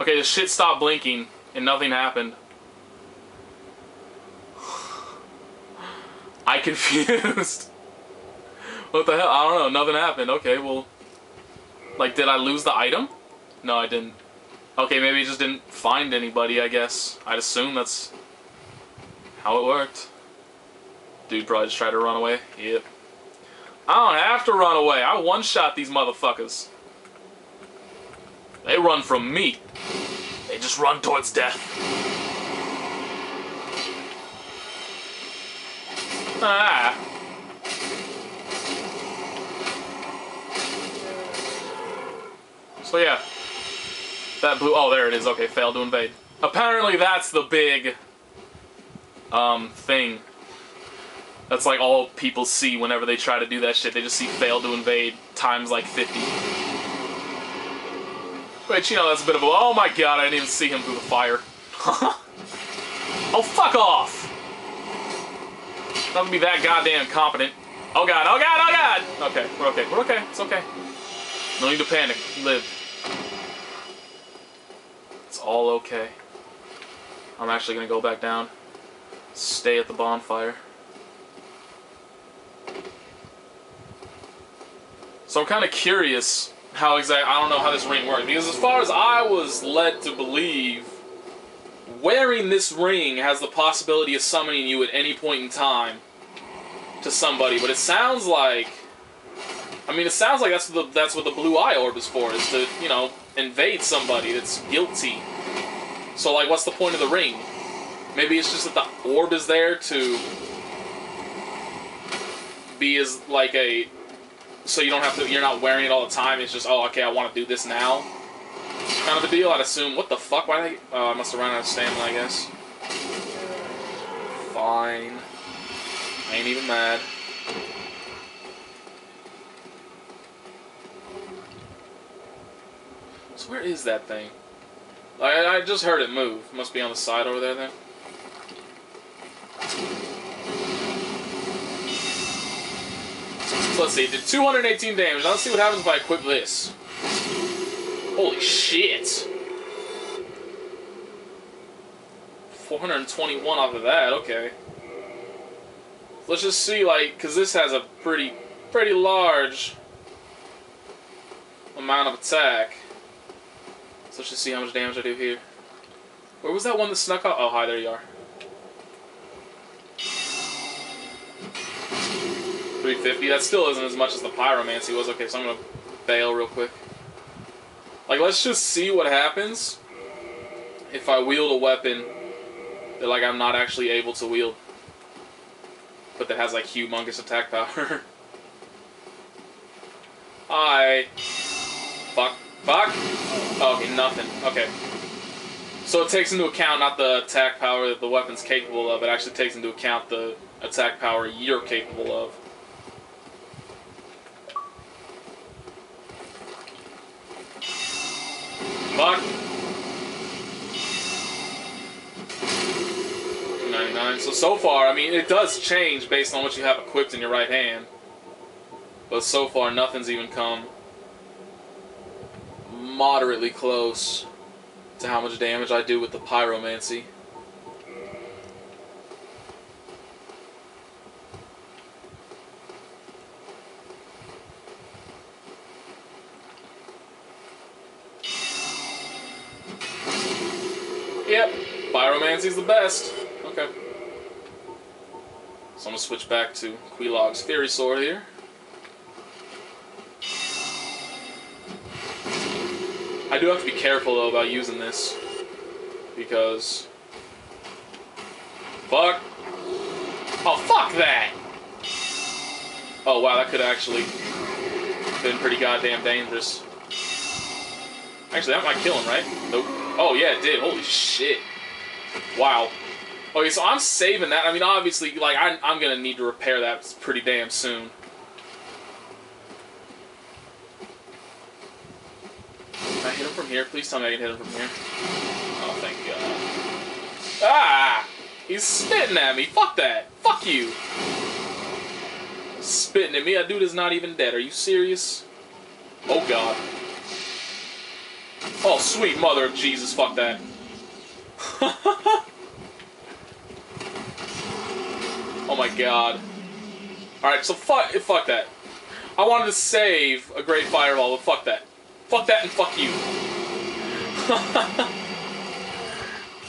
Okay, the shit stopped blinking and nothing happened. I confused. what the hell? I don't know. Nothing happened. Okay, well. Like, did I lose the item? No, I didn't. Okay, maybe he just didn't find anybody, I guess. I'd assume that's how it worked. Dude probably just tried to run away. Yep. I don't have to run away. I one-shot these motherfuckers. They run from me. They just run towards death. Ah. So yeah. That blue, oh there it is, okay, failed to invade. Apparently that's the big, um, thing. That's like all people see whenever they try to do that shit. They just see fail to invade times like 50. Which, you know, that's a bit of a, oh my god, I didn't even see him through the fire. oh, fuck off! Not gonna be that goddamn competent. Oh god, oh god, oh god! Okay, we're okay, we're okay, it's okay. No need to panic, live. It's all okay. I'm actually gonna go back down. Stay at the bonfire. So I'm kind of curious how exactly, I don't know how this ring works. Because as far as I was led to believe, wearing this ring has the possibility of summoning you at any point in time to somebody. But it sounds like, I mean, it sounds like that's the, that's what the blue eye orb is for, is to, you know, invade somebody that's guilty. So, like, what's the point of the ring? Maybe it's just that the orb is there to be as, like, a so you don't have to you're not wearing it all the time. It's just oh okay i want to do this now kind of a deal i'd assume. What the fuck? Why they oh i must have run out of stamina i guess. Fine. I ain't even mad. So where is that thing? I, I just heard it move. Must be on the side over there then let's see, it did 218 damage. Now let's see what happens if I equip this. Holy shit. 421 off of that, okay. Let's just see, like, because this has a pretty, pretty large amount of attack. So let's just see how much damage I do here. Where was that one that snuck out? Oh, hi, there you are. 350. That still isn't as much as the pyromancy was. Okay, so I'm gonna bail real quick. Like, let's just see what happens if I wield a weapon that, like, I'm not actually able to wield. But that has, like, humongous attack power. Hi. Fuck. Fuck. okay, nothing. Okay. So it takes into account not the attack power that the weapon's capable of, it actually takes into account the attack power you're capable of. Fuck. 299. So, so far, I mean, it does change based on what you have equipped in your right hand. But so far, nothing's even come moderately close to how much damage I do with the pyromancy. Yep, Pyromancy's the best. Okay. So I'm gonna switch back to Quelaag's Fury Sword here. I do have to be careful though about using this because fuck. Oh fuck that! Oh wow, that could actually been pretty goddamn dangerous. Actually, that might kill him, right? Oh, yeah, it did. Holy shit. Wow. Okay, so I'm saving that. I mean, obviously, like, I, I'm going to need to repair that pretty damn soon. Can I hit him from here? Please tell me I can hit him from here. Oh, thank God. Ah! He's spitting at me. Fuck that. Fuck you. Spitting at me. That dude is not even dead. Are you serious? Oh, God. Oh, sweet mother of Jesus, fuck that. oh my god. Alright, so fuck, fuck that. I wanted to save a great fireball, but fuck that. Fuck that and fuck you.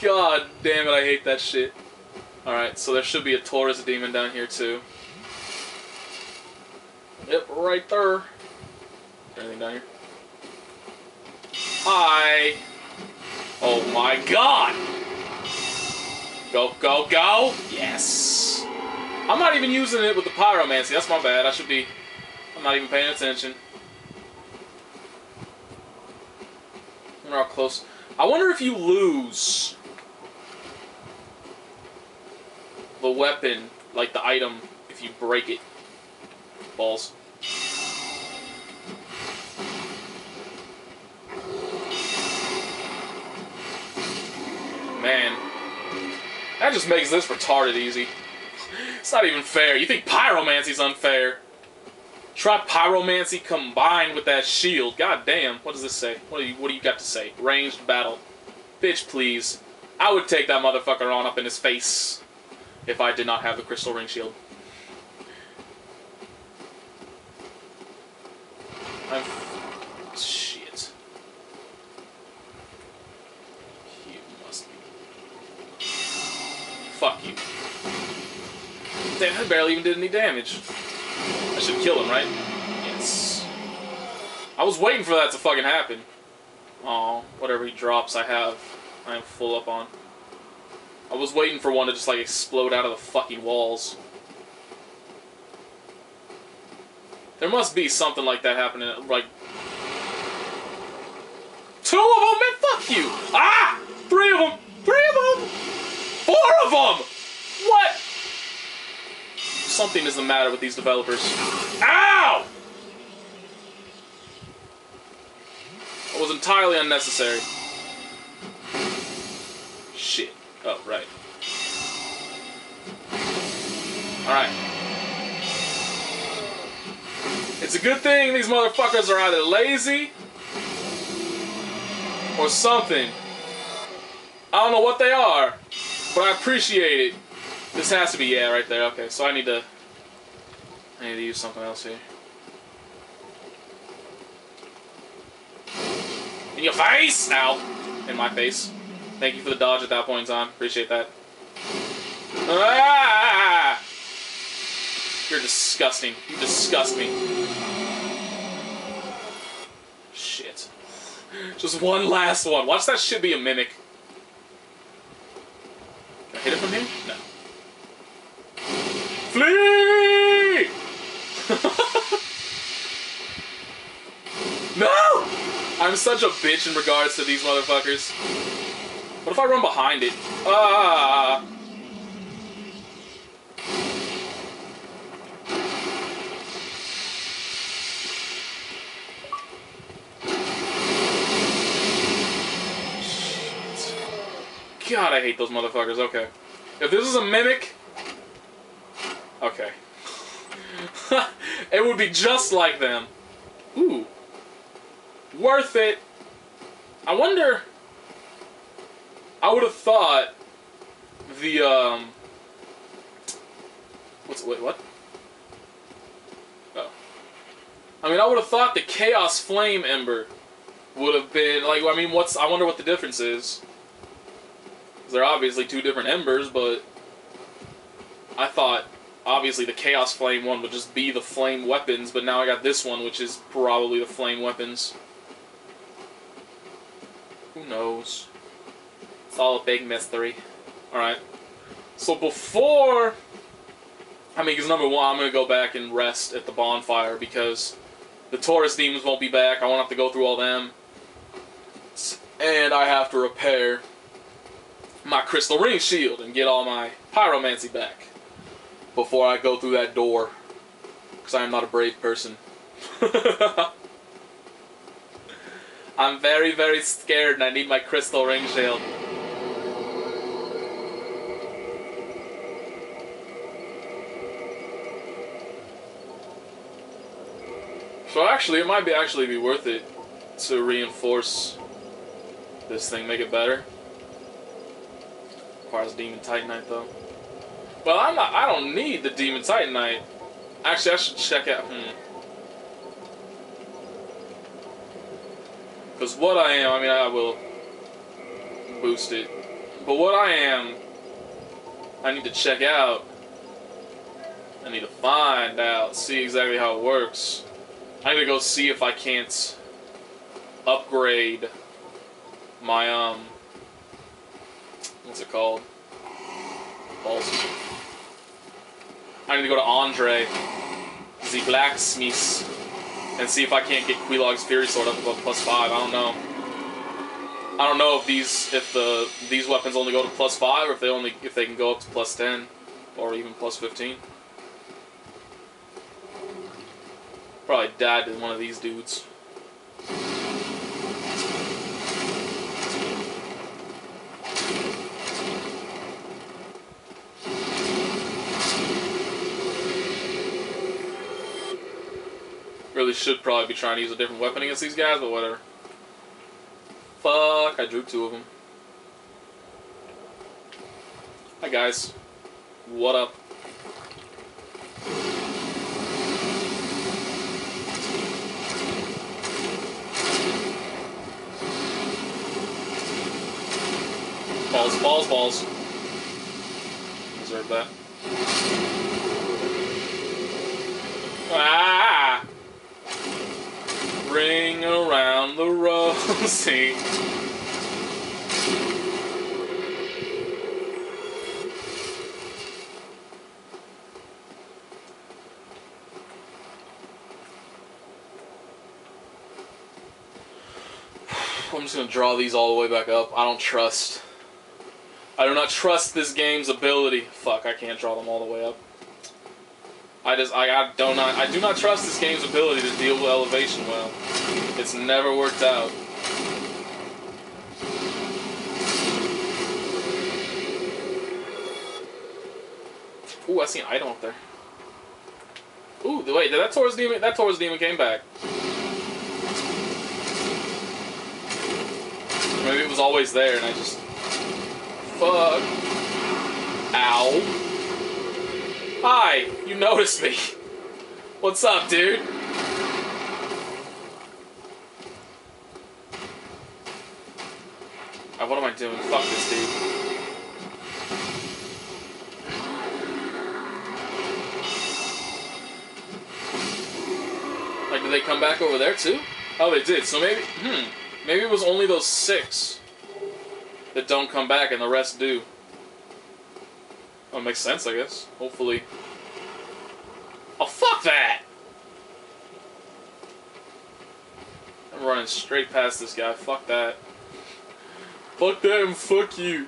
God damn it, I hate that shit. Alright, so there should be a Taurus demon down here too. Yep, right there. Anything down here? Hi. Oh my god! Go, go, go! Yes! I'm not even using it with the pyromancy. That's my bad. I should be... I'm not even paying attention. We're all close. I wonder if you lose the weapon, like the item, if you break it. Balls. That just makes this retarded easy. It's not even fair. You think pyromancy's unfair? Try pyromancy combined with that shield. God damn. What does this say? What do you what do you got to say? Ranged battle. Bitch, please. I would take that motherfucker on up in his face if I did not have the crystal ring shield. I'm Damn, I barely even did any damage. I should kill him, right? Yes. I was waiting for that to fucking happen. Oh, whatever he drops I have, I am full up on. I was waiting for one to just like explode out of the fucking walls. There must be something like that happening, like... Two of them, man, fuck you! Three of them! Three of them! Four of them! What? Something is the matter with these developers. Ow! It was entirely unnecessary. Shit. Oh, right. Alright. It's a good thing these motherfuckers are either lazy or something. I don't know what they are, but I appreciate it. This has to be yeah right there. Okay, so I need to I need to use something else here. In your face! Ow. In my face. Thank you for the dodge at that point in time. Appreciate that. Ah! You're disgusting. You disgust me. Shit. Just one last one. Watch that shit be a mimic. Can I hit it from here? No. Flee! no! I'm such a bitch in regards to these motherfuckers. What if I run behind it? Ah! God, I hate those motherfuckers. Okay. If this is a mimic... Okay. it would be just like them. Ooh. Worth it. I wonder... I would have thought the, um... What's... Wait, what? Oh. I mean, I would have thought the Chaos Flame Ember would have been... Like, I mean, what's... I wonder what the difference is. They're obviously two different embers, but I thought obviously the Chaos Flame one would just be the flame weapons, but now I got this one, which is probably the flame weapons. Who knows? It's all a big mystery. Alright. So before... I mean, because number one, I'm going to go back and rest at the bonfire because the Taurus demons won't be back. I won't have to go through all them. And I have to repair my crystal ring shield and get all my pyromancy back before I go through that door. Because I am not a brave person. I'm very, very scared and I need my crystal ring shield. So actually, it might be actually be worth it to reinforce this thing, make it better. Requires Demon Titanite though. Well, I'm not. I don't need the Demon Titanite. Actually, I should check out. Hmm. Because what I am, I mean, I will boost it. But what I am, I need to check out. I need to find out, see exactly how it works. I need to go see if I can't upgrade my, um, what's it called? Balls. I need to go to Andre, the blacksmith, and see if I can't get Quelaag's Fury Sword up above plus five. I don't know. I don't know if these if the these weapons only go to plus five or if they only if they can go up to plus ten or even plus fifteen. Probably died to one of these dudes. Really should probably be trying to use a different weapon against these guys, but whatever. Fuck, I drew two of them. Hi guys. What up? Balls, balls, balls. Deserve that. Ah! Ring around the rosy. I'm just gonna draw these all the way back up. I don't trust. I do not trust this game's ability. Fuck, I can't draw them all the way up. I just, I, I do not, I do not trust this game's ability to deal with elevation well. It's never worked out. Ooh, I see an item up there. Ooh, wait, did that Taurus demon, that Taurus demon came back. Maybe it was always there and I just, fuck. Ow. Hi, you noticed me. What's up, dude? Uh, what am I doing? Fuck this dude. Like, did they come back over there too? Oh, they did. So maybe, hmm, maybe it was only those six that don't come back and the rest do. Oh, makes sense, I guess. Hopefully. Oh, fuck that! I'm running straight past this guy. Fuck that. Fuck that and fuck you.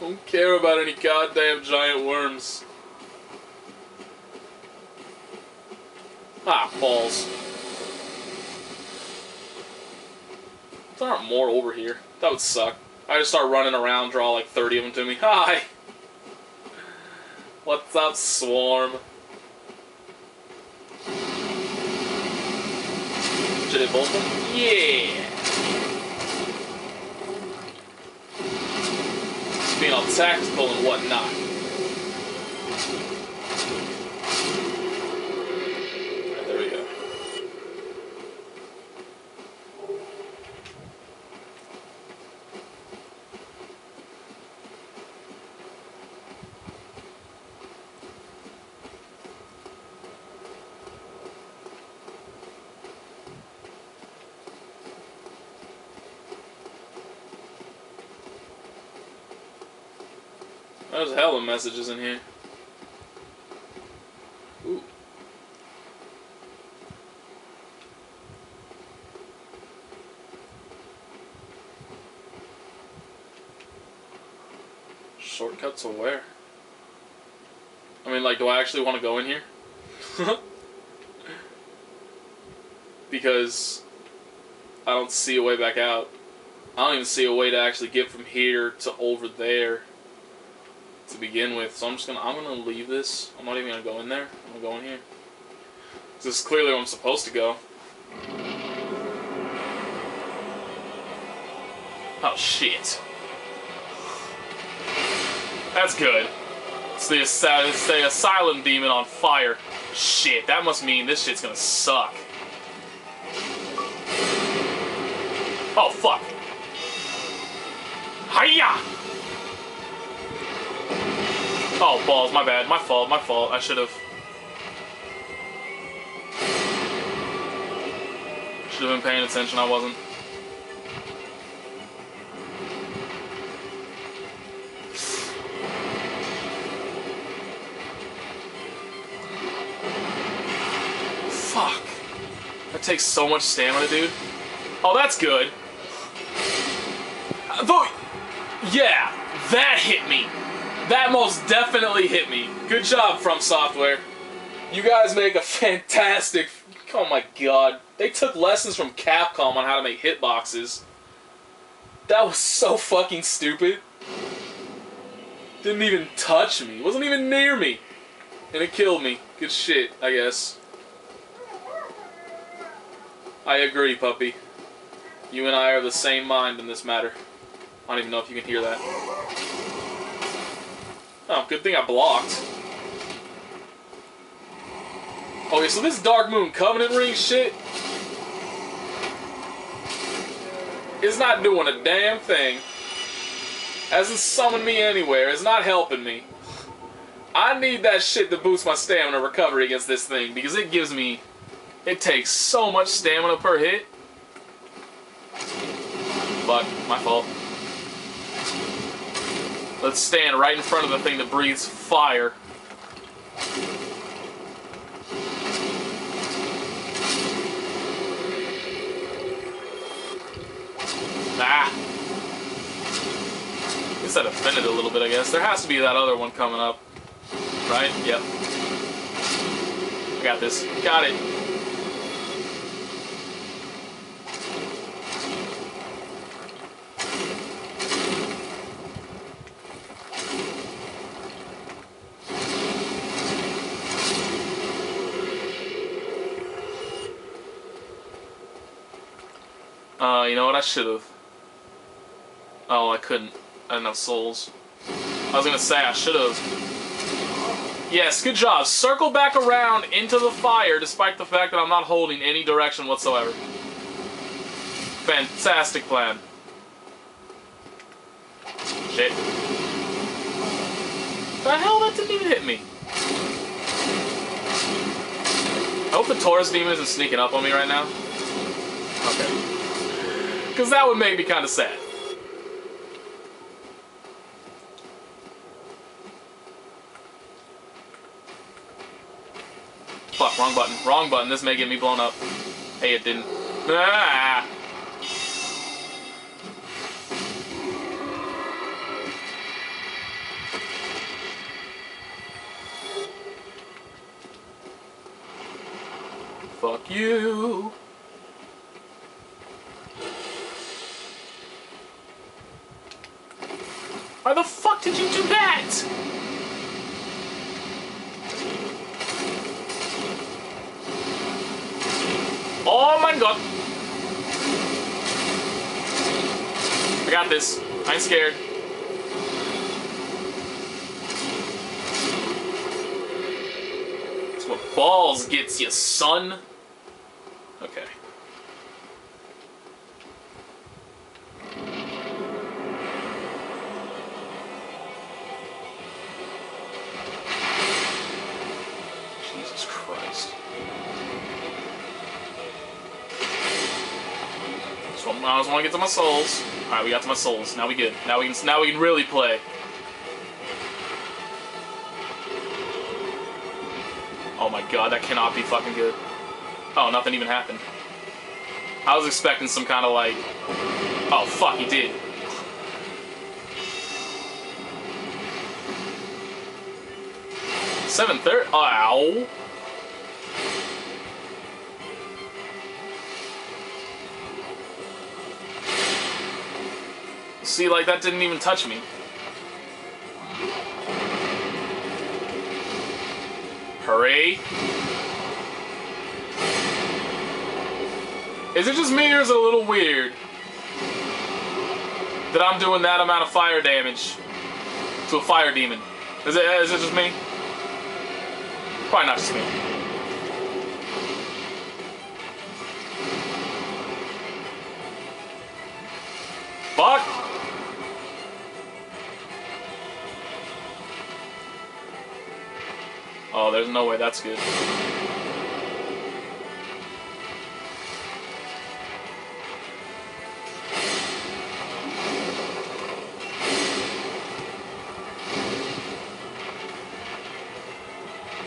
Don't care about any goddamn giant worms. Ah, balls. There aren't more over here. That would suck. I just start running around, draw like 30 of them to me. Hi! What's up, Swarm? Did it them? Yeah! Just being all tactical and whatnot. Alright, there we go. There's a hella messages in here. Ooh. Shortcuts to where? I mean, like, do I actually want to go in here? because I don't see a way back out. I don't even see a way to actually get from here to over there to begin with. So I'm just gonna I'm gonna leave this. I'm not even gonna go in there. I'm gonna go in here. This is clearly where I'm supposed to go. Oh, shit. That's good. It's the, it's the Asylum Demon on fire. Shit, that must mean this shit's gonna suck. Oh, fuck. Hiya! Oh, balls, my bad. My fault, my fault. I should've... Should've been paying attention, I wasn't. Fuck. That takes so much stamina, dude. Oh, that's good. Though, yeah, that hit me. That most definitely hit me. Good job, From Software. You guys make a fantastic. Oh my god. They took lessons from Capcom on how to make hitboxes. That was so fucking stupid. Didn't even touch me. Wasn't even near me. And it killed me. Good shit, I guess. I agree, puppy. You and I are the same mind in this matter. I don't even know if you can hear that. Oh, good thing I blocked. Okay, so this Dark Moon Covenant Ring shit is not doing a damn thing. Hasn't summoned me anywhere. It's not helping me. I need that shit to boost my stamina recovery against this thing because it gives me... It takes so much stamina per hit. Fuck, my fault. Let's stand right in front of the thing that breathes fire. Ah. I guess that offended a little bit, I guess. There has to be that other one coming up. Right? Yep. Got this. Got it. Uh, you know what? I should have. Oh, I couldn't. I didn't have souls. I was gonna say I should have. Yes, good job. Circle back around into the fire despite the fact that I'm not holding any direction whatsoever. Fantastic plan. Shit. The hell? That didn't even hit me. I hope the Taurus demon isn't sneaking up on me right now. Okay. Because that would make me kind of sad. Fuck, wrong button. Wrong button. This may get me blown up. Hey, it didn't. Ah! Fuck you. Why the fuck did you do that? Oh my god. I got this. I ain't scared. That's what balls gets you, son. Okay. Jesus Christ. So I just want to get to my souls. All right, we got to my souls. Now we good. Now we can. Now we can really play. Oh my god, that cannot be fucking good. Oh, nothing even happened. I was expecting some kind of like. Oh fuck, he did. Seven thirty. Ow. See, like that didn't even touch me. Hurry. Is it just me or is it a little weird? that I'm doing that amount of fire damage to a fire demon. Is it, is it just me? Probably not just me. Fuck! Oh, there's no way that's good.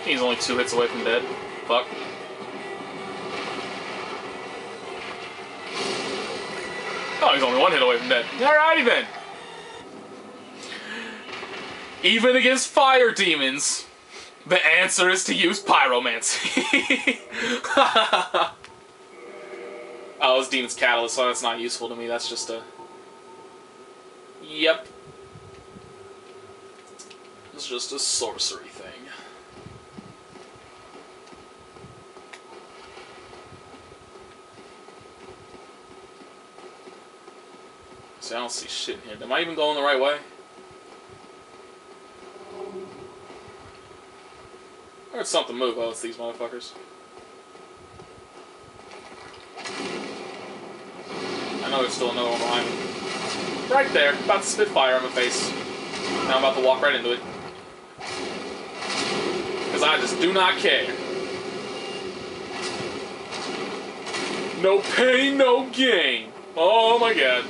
He's only two hits away from dead. Fuck. Oh, he's only one hit away from dead. Alrighty then. Even against fire demons, the answer is to use pyromancy. oh, it's demon's catalyst, so that's not useful to me. That's just a. Yep. It's just a sorcery thing. See, I don't see shit in here. Am I even going the right way? Something move. Oh, it's these motherfuckers. I know there's still another one behind me. Right there. About to spit fire on my face. Now I'm about to walk right into it. Because I just do not care. No pain, no gain. Oh my god.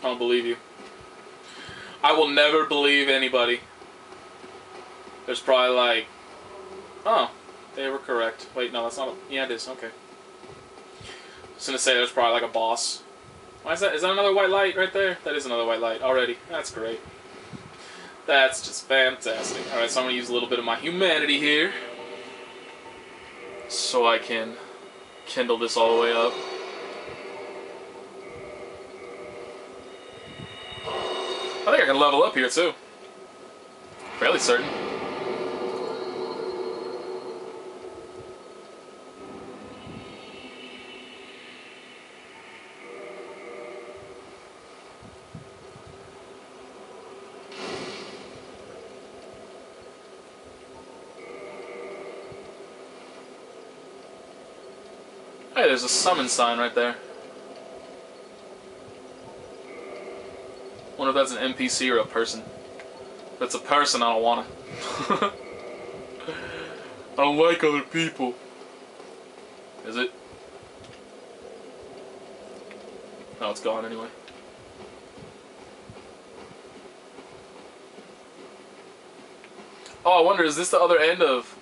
I don't believe you. I will never believe anybody. There's probably like, oh, they were correct. Wait, no, that's not. A, yeah, it is. Okay. I was gonna say there's probably like a boss. Why is that? Is that another white light right there? That is another white light already. That's great. That's just fantastic. All right, so I'm gonna use a little bit of my humanity here, so I can kindle this all the way up. I think I can level up here too. Fairly certain. Hey, there's a summon sign right there. Wonder if that's an NPC or a person. If it's a person, I don't wanna. I don't like other people. Is it? No, it's gone anyway. Oh, I wonder, is this the other end of...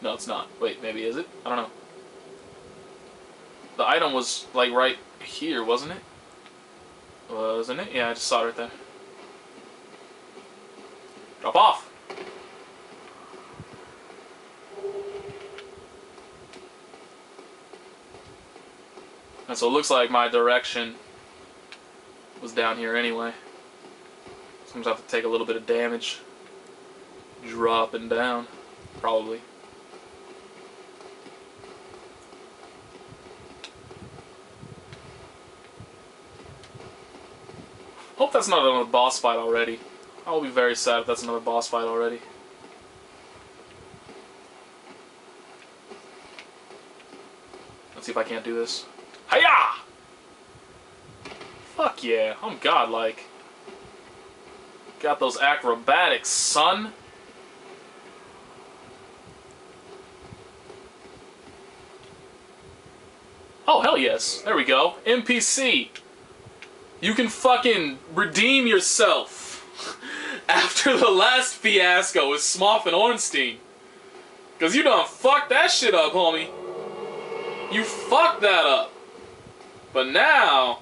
No, it's not. Wait, maybe is it? I don't know. The item was, like, right here, wasn't it? Wasn't it? Yeah, I just saw it right there. Drop off! And so it looks like my direction was down here anyway. So I'm gonna have to take a little bit of damage. Dropping down. Probably. Hope that's not another boss fight already. I will be very sad if that's another boss fight already. Let's see if I can't do this. Hiya! Fuck yeah, I'm godlike. Got those acrobatics, son. Oh, hell yes. There we go. NPC. You can fucking redeem yourself after the last fiasco with Smough and Ornstein. Cause you done fucked that shit up, homie. You fucked that up. But now,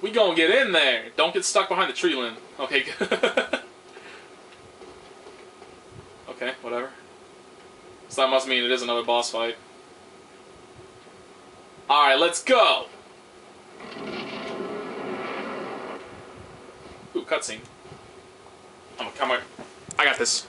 we gonna get in there. Don't get stuck behind the tree limb. Okay, Okay, whatever. So that must mean it is another boss fight. Alright, let's go! Ooh, cutscene. I'm. I got this.